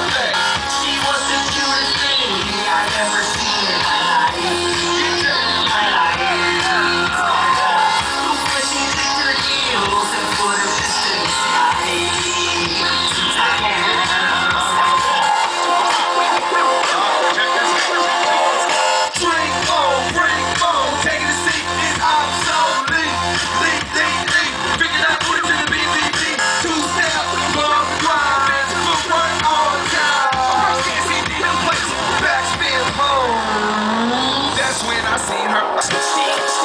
Monday. seen her.